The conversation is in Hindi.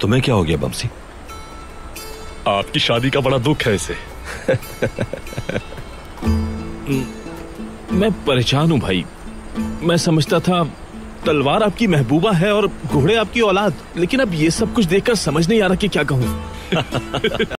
तुम्हें क्या हो गया बमसी? आपकी शादी का बड़ा दुख है इसे। मैं परेशान हूँ भाई। मैं समझता था तलवार आपकी महबूबा है और घोड़े आपकी औलाद लेकिन अब ये सब कुछ देखकर समझ नहीं आ रहा कि क्या कहूँ।